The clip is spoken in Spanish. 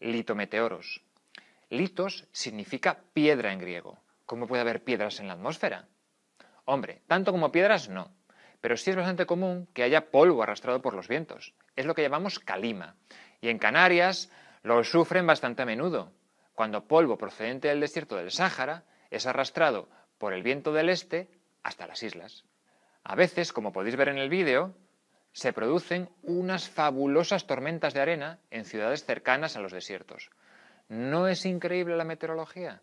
litometeoros. Litos significa piedra en griego. ¿Cómo puede haber piedras en la atmósfera? Hombre, tanto como piedras no, pero sí es bastante común que haya polvo arrastrado por los vientos. Es lo que llamamos calima. Y en Canarias lo sufren bastante a menudo, cuando polvo procedente del desierto del Sáhara es arrastrado por el viento del este hasta las islas. A veces, como podéis ver en el vídeo, se producen unas fabulosas tormentas de arena en ciudades cercanas a los desiertos. ¿No es increíble la meteorología?